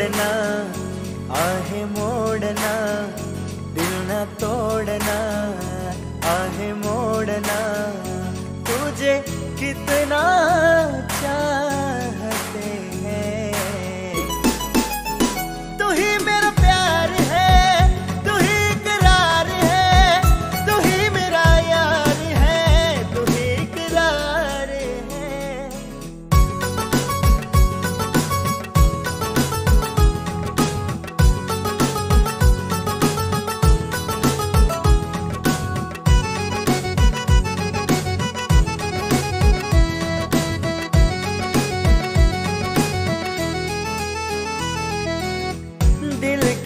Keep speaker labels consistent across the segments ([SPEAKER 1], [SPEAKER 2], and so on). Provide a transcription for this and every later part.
[SPEAKER 1] छोड़ना आहे मोड़ना दिल न तोड़ना आहे मोड़ना। तुझे कितना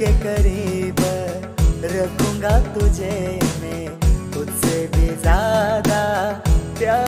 [SPEAKER 1] के करीब रखूँगा तुझे मैं तुझसे भी ज़्यादा प्यार।